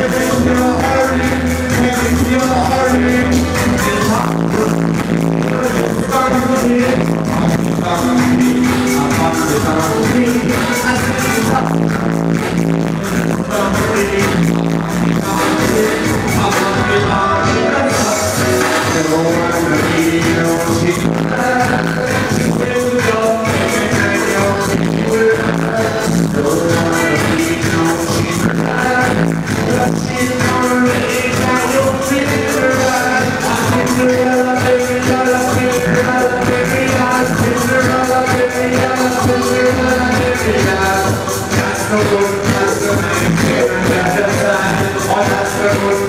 Give That's the one, that's the man, that's the man, that's the man, that's the man,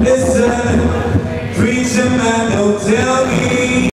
Listen, preacher man, don't tell me.